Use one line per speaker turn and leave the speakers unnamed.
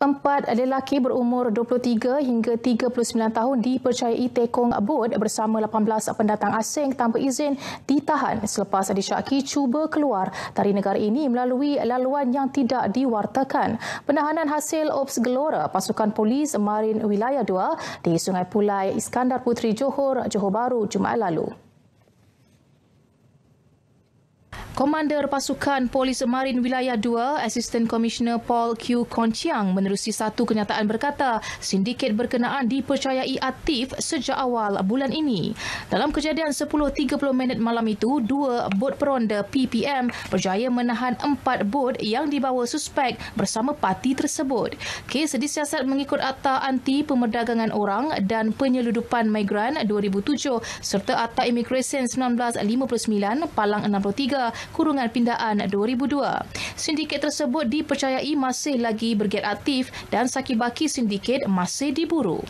Empat lelaki berumur 23 hingga 39 tahun dipercayai tekong bot bersama 18 pendatang asing tanpa izin ditahan selepas disyaki cuba keluar dari negara ini melalui laluan yang tidak diwartakan. Penahanan hasil Ops Gelora pasukan polis Marin Wilayah 2 di Sungai Pulai Iskandar Puteri Johor, Johor Bahru Jumaat lalu. Komander Pasukan Polis Marin Wilayah 2, Assistant Commissioner Paul Q. Konchiang menerusi satu kenyataan berkata sindiket berkenaan dipercayai aktif sejak awal bulan ini. Dalam kejadian 10.30 minit malam itu, dua bot peronda PPM berjaya menahan empat bot yang dibawa suspek bersama parti tersebut. Kes disiasat mengikut Akta Anti Pemerdagangan Orang dan Penyeludupan Migran 2007 serta Akta Imigresen 1959 Palang 63 kurungan pindaan 2002. Sindiket tersebut dipercayai masih lagi bergiat aktif dan sakibaki sindiket masih diburu.